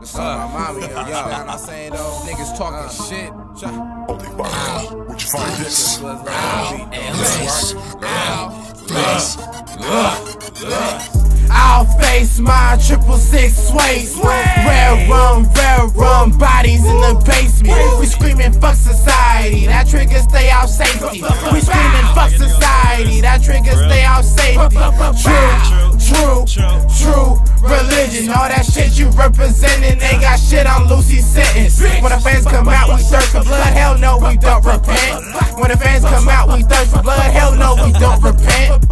This on my mommy, yo. You know what I'm saying, though? Niggas talking shit. Oh, they bark. Would you find this? Owl face my triple six sways. Rare rum, rare rum, bodies in the basement. We screaming fuck society, that trigger stay out safety. Religion. All that shit you representing ain't got shit on Lucy's sentence. When the fans come out, we thirst for blood. Hell no, we don't repent. When the fans come out, we thirst for blood. Hell no, we don't repent.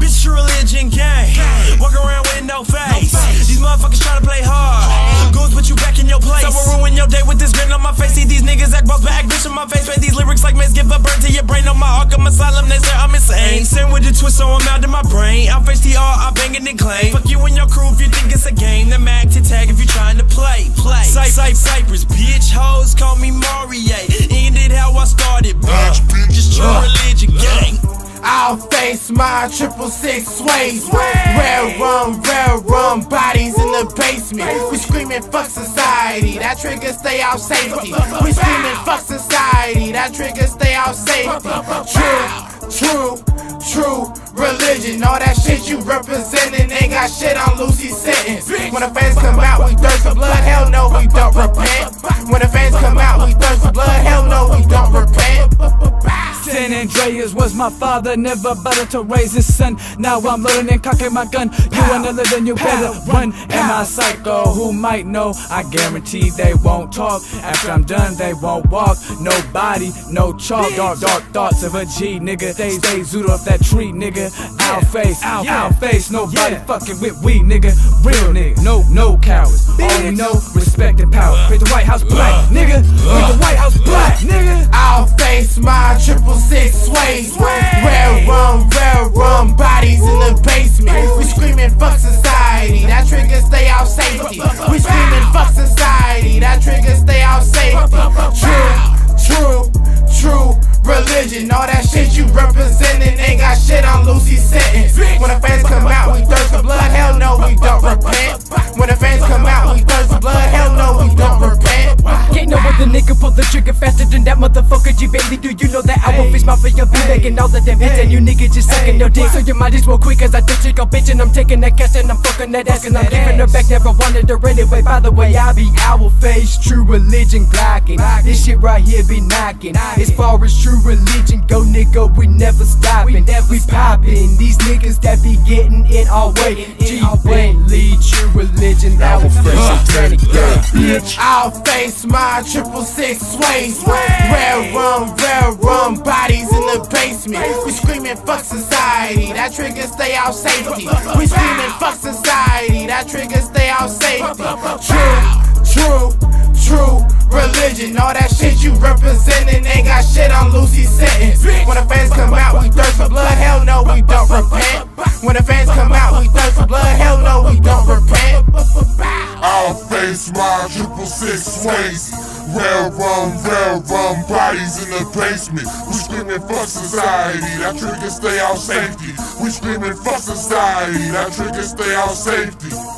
Bitch, your religion gang. Walk around with no face. These motherfuckers tryna play hard. Goons put you back in your place. I'ma ruin your day with this grin on my face. See these niggas act boss, back, bitch on my face. Play these lyrics like mace, give a burn to your brain. On my Arkham Asylum, they say I'm insane. Same with the twist, so I'm out in my brain. I face the R, I bang it claim. Fuck you and your crew if you think it's a game. Then mag to tag if you're trying to play. Play. Cy- Cy- Cypress, bitch. Hoes call me Maurier. Ended how I started, bitch. Just your religion gang. Owl face my triple six sways. Rare rum, rare rum, bodies in the basement. We screaming fuck society, that trigger stay out safety. We screaming fuck society, that trigger stay out safety. True, true, true religion. All that shit you representing ain't got shit on Lucy's sentence. When the fans come out, we thirst for blood. Was my father, never bothered to raise his son. Now I'm loading and cocking my gun. You wanna live, then you better run. Am I psycho? Who might know? I guarantee they won't talk. After I'm done, they won't walk. No body, no chalk. Dark, dark thoughts of a G, nigga. Stay, stay zooted off that tree, nigga. Out face, out, out face. Nobody fucking with we, nigga. Real nigga, no, no cowards. All we know, respect and power. Make the White House black, nigga. Make the White House black, nigga. I'll face my triple six sways. Rare rum, rare rum, bodies in the basement. We screaming fuck society, that trigger stay out safety. We screaming fuck society, that trigger stay out safety. True, true, true religion. All that that motherfucker G Bailey. Do you know that I will face my for your be making all the damn hits and you niggas just sucking your dick. So you might as well quit cause I chick a bitch and I'm taking that cash and I'm fucking that ass and I'm giving her back. Never wanted her anyway. By the way, I be owl face, true religion glocking. This shit right here be knocking. As far as true religion go, nigga, we never stopping. We popping these niggas that be getting in our way. G Bentley, true religion, owl face, satanic gang, bitch. Owl face my triple six sways. Rare rum, rare rum, bodies in the basement. We screaming fuck society, that trigger stay out safety. We screaming fuck society, that trigger stay out safety. True, true, true religion. All that shit you representing ain't got shit on Lucy's sentence. When the fans come out, we thirst for blood. Hell no, we don't repent. When the fans come out, we thirst for blood. Hell no, we don't repent. Owl face my triple six ways. Rare rum, bodies in the basement. We screaming fuck society, that trigger stay out safety. We screaming fuck society, that trigger stay out safety.